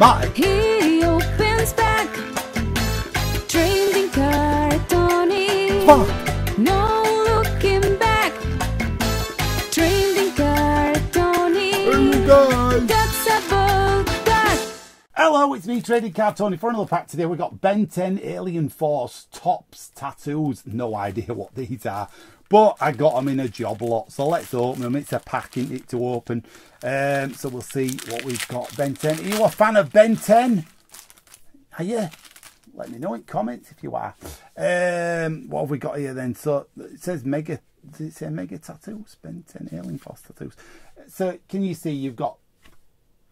Bye. He opens back. Trading card Tony. Fuck. No looking back. Trading card Tony. Hey guys. That's about that. Hello, it's me, Trading Card Tony, for another pack today. We've got Ben 10 Alien Force Topps tattoos. No idea what these are, but I got them in a job lot. So let's open them. It's a pack, isn't it, to open. Um, so we'll see what we've got. Ben 10. Are you a fan of Ben 10? Are you? Let me know in comments if you are. Um, what have we got here then? So it says Mega. Does it say Mega Tattoos? Ben 10 Alien Force Tattoos. So can you see you've got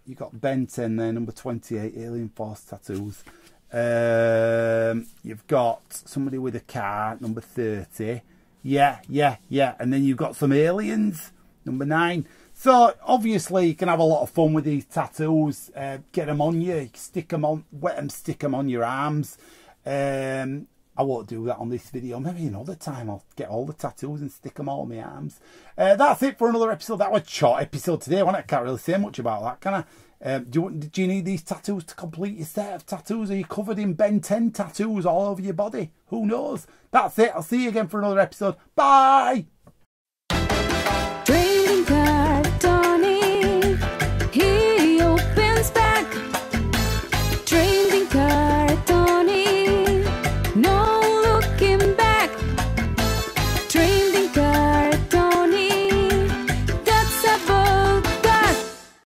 you've got Ben 10 there, number 28, Alien Force Tattoos. Um, you've got somebody with a car, number 30. Yeah, yeah, yeah. And then you've got some aliens, number 9. So, obviously, you can have a lot of fun with these tattoos. Uh, get them on you, you stick them on, wet them, stick them on your arms. Um, I won't do that on this video. Maybe another time I'll get all the tattoos and stick them all on my arms. Uh, that's it for another episode. That was a short episode today. I can't really say much about that, can I? Um, do, you, do you need these tattoos to complete your set of tattoos? Are you covered in Ben 10 tattoos all over your body? Who knows? That's it. I'll see you again for another episode. Bye!